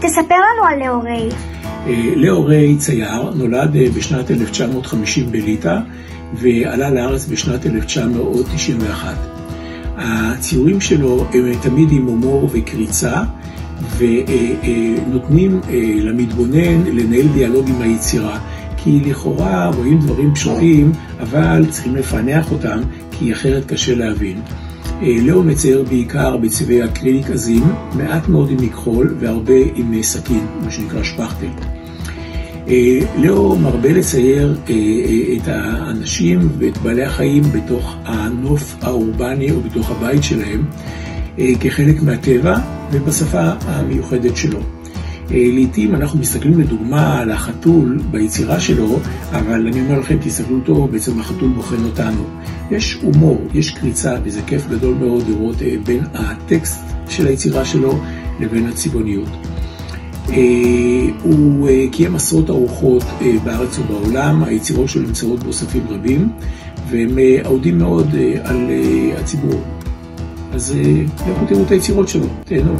תספר לנו על לאו ריי. לאו ריי צייר, נולד בשנת 1950 בליטא ועלה לארץ בשנת 1991. הציורים שלו הם תמיד עם הומור וקריצה ונותנים למתבונן לנהל דיאלוג עם היצירה. כי לכאורה רואים דברים פשוטים, אבל צריכים לפענח אותם, כי אחרת קשה להבין. לאו מצייר בעיקר בצבעי אקריליק עזים, מעט מאוד עם מכחול והרבה עם סכין, מה שנקרא שפכטל. לאו מרבה לצייר את האנשים ואת בעלי החיים בתוך הנוף האורבני או בתוך הבית שלהם, כחלק מהטבע ובשפה המיוחדת שלו. לעתים אנחנו מסתכלים לדוגמה על החתול ביצירה שלו, אבל אני אומר לכם, תסתכלו טוב, בעצם החתול בוחן אותנו. יש הומור, יש קריצה, וזה כיף גדול מאוד לראות בין הטקסט של היצירה שלו לבין הצבעוניות. הוא קיים עשרות ארוחות בארץ ובעולם, היצירות שלו נמצאות באוספים רבים, והם אהודים מאוד על הציבור. אז לכו תראו את היצירות שלו, תהנו.